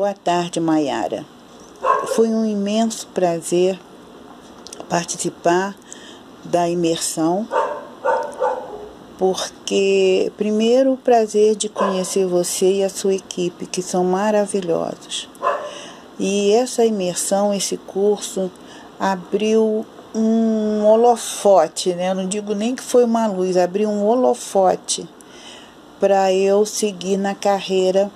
Boa tarde, Maiara. Foi um imenso prazer participar da imersão, porque, primeiro, o prazer de conhecer você e a sua equipe, que são maravilhosos. E essa imersão, esse curso, abriu um holofote, né? Eu não digo nem que foi uma luz, abriu um holofote para eu seguir na carreira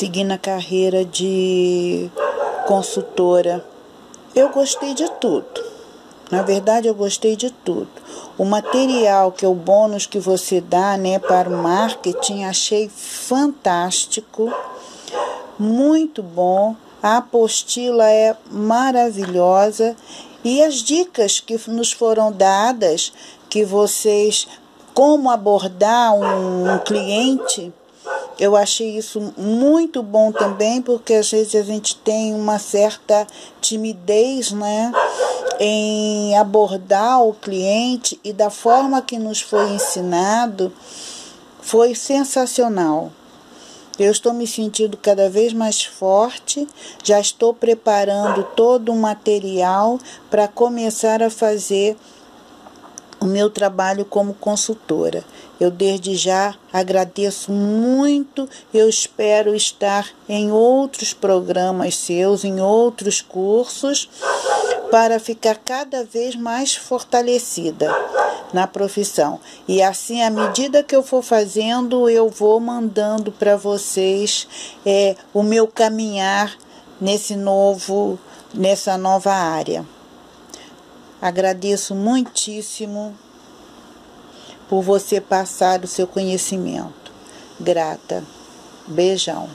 seguir na carreira de consultora. Eu gostei de tudo. Na verdade, eu gostei de tudo. O material, que é o bônus que você dá né, para o marketing, achei fantástico, muito bom. A apostila é maravilhosa e as dicas que nos foram dadas, que vocês, como abordar um cliente, eu achei isso muito bom também, porque às vezes a gente tem uma certa timidez, né? Em abordar o cliente e da forma que nos foi ensinado, foi sensacional. Eu estou me sentindo cada vez mais forte, já estou preparando todo o material para começar a fazer o meu trabalho como consultora. Eu desde já agradeço muito. Eu espero estar em outros programas seus, em outros cursos, para ficar cada vez mais fortalecida na profissão. E assim, à medida que eu for fazendo, eu vou mandando para vocês é, o meu caminhar nesse novo, nessa nova área. Agradeço muitíssimo por você passar o seu conhecimento. Grata. Beijão.